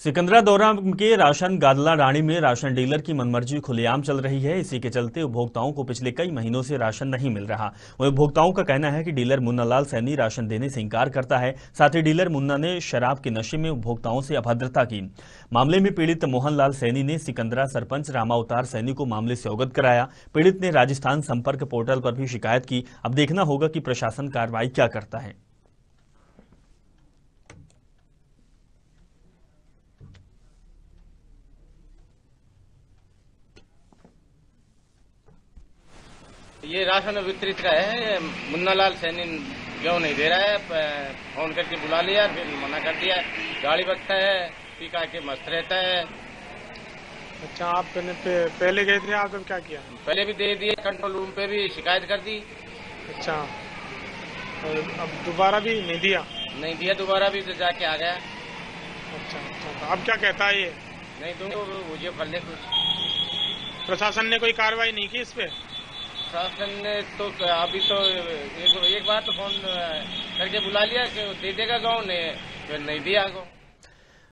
सिकंदरा दौरा के राशन गादला रानी में राशन डीलर की मनमर्जी खुलेआम चल रही है। इसी के चलते उपभोक्ताओं को पिछले कई महीनों से राशन नहीं मिल रहा। उपभोक्ताओं का कहना है कि डीलर मुन्नालाल सैनी राशन देने से इंकार करता है। साथ ही डीलर मुन्ना ने शराब के नशे में उपभोक्ताओं से अभद्रता की। मामले में पीड़ित मोहनलाल सैनी ने सिकंदरा सरपंच रामावतार सैनी को मामले से अवगत कराया। पीड़ित ने राजस्थान संपर्क पोर्टल पर भी शिकायत की। अब देखना होगा कि प्रशासन कार्रवाई क्या करता है। ये राशन वितरित का है मुन्नालाल सैनी क्यों नहीं दे रहा है? फ़ोन करके बुला लिया फिर मना कर दिया। गाड़ी बचता है पीका के मस्त रहता है। अच्छा आप पहले पहले गए थे आपने क्या किया? पहले भी दे दिए कंट्रोल रूम पे भी शिकायत कर दी। अच्छा और अब दोबारा भी नहीं दिया? नहीं दिया दोबारा भी तो जाके आ गया। अच्छा अच्छा तो अब क्या कहता है ये? नहीं दूँगा मुझे कर ले कुछ। प्रशासन ने कोई कार्रवाई नहीं की इस पे? शासन ने तो अभी तो एक, एक बार तो फ़ोन करके बुला लिया कि दे देगा गाँव ने नहीं दिया गाँव।